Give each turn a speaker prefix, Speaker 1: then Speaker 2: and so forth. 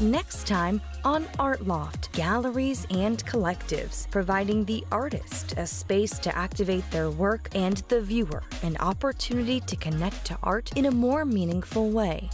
Speaker 1: Next time on Art Loft, galleries and collectives, providing the artist a space to activate their work and the viewer an opportunity to connect to art in a more meaningful way.